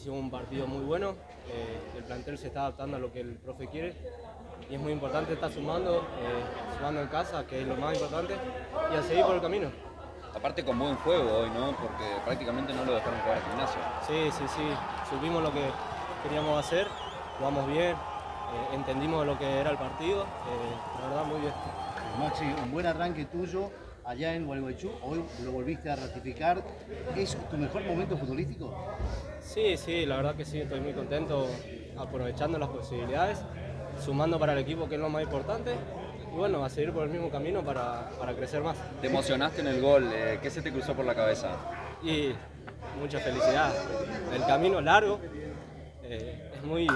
sido un partido muy bueno, eh, el plantel se está adaptando a lo que el profe quiere y es muy importante estar sumando, eh, sumando en casa, que es lo más importante, y a seguir por el camino. Aparte con buen juego hoy, ¿no? Porque prácticamente no lo dejaron jugar al gimnasio. Sí, sí, sí, supimos lo que queríamos hacer, jugamos bien, eh, entendimos lo que era el partido, eh, la verdad muy bien. Maxi, un buen arranque tuyo allá en Gualeguaychú, hoy lo volviste a ratificar. ¿Es tu mejor momento futbolístico? Sí, sí, la verdad que sí, estoy muy contento aprovechando las posibilidades, sumando para el equipo que es lo más importante y bueno, a seguir por el mismo camino para, para crecer más. Te emocionaste en el gol, eh, ¿qué se te cruzó por la cabeza? Y mucha felicidad. El camino es largo, eh, es muy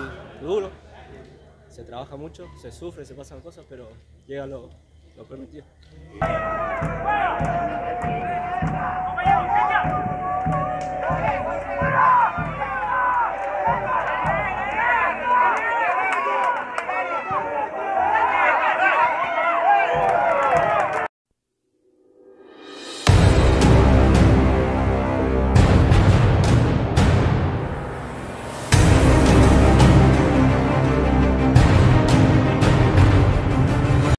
duro, se trabaja mucho, se sufre, se pasan cosas, pero llega lo, lo permitido.